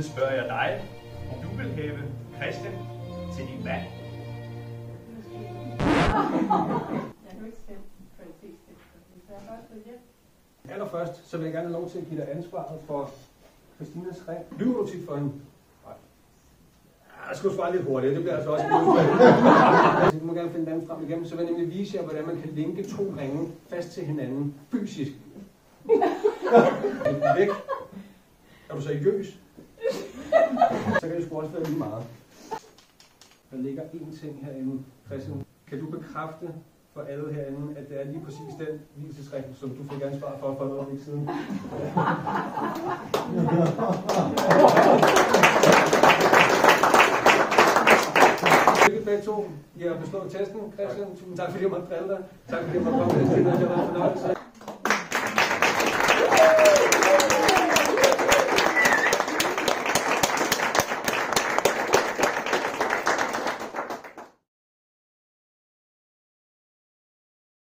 Således spørger jeg dig, om du vil have Christian til din mand. Allerførst, så vil jeg gerne have lov til at give dig ansvaret for Christinas ring. Lyver du tit for hende? Nej. Jeg skulle svare lidt hurtigt, det bliver altså også udspil. Du må gerne finde den frem igennem, så vil jeg nemlig vise jer, hvordan man kan linke to ringe fast til hinanden fysisk. Væk. Er du seriøs? Så kan det sgu også være lige meget. Der ligger én ting herinde. Christian, kan du bekræfte for alle herinde, at det er lige præcis den hvilesesring, som du fik ansvar for for noget øjeblik siden? Lykke begge to. I har bestået testen, Christian. Tusind tak fordi jeg måtte drille dig. Tak fordi jeg måtte komme. Det var en fornøjelse.